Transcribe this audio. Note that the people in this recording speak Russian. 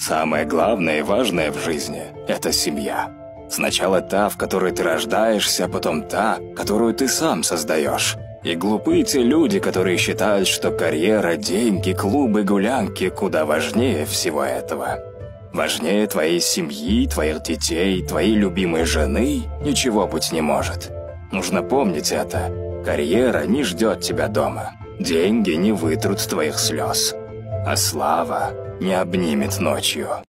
Самое главное и важное в жизни – это семья. Сначала та, в которой ты рождаешься, потом та, которую ты сам создаешь. И глупы те люди, которые считают, что карьера, деньги, клубы, гулянки куда важнее всего этого. Важнее твоей семьи, твоих детей, твоей любимой жены ничего быть не может. Нужно помнить это. Карьера не ждет тебя дома. Деньги не вытрут твоих слез. А слава не обнимет ночью.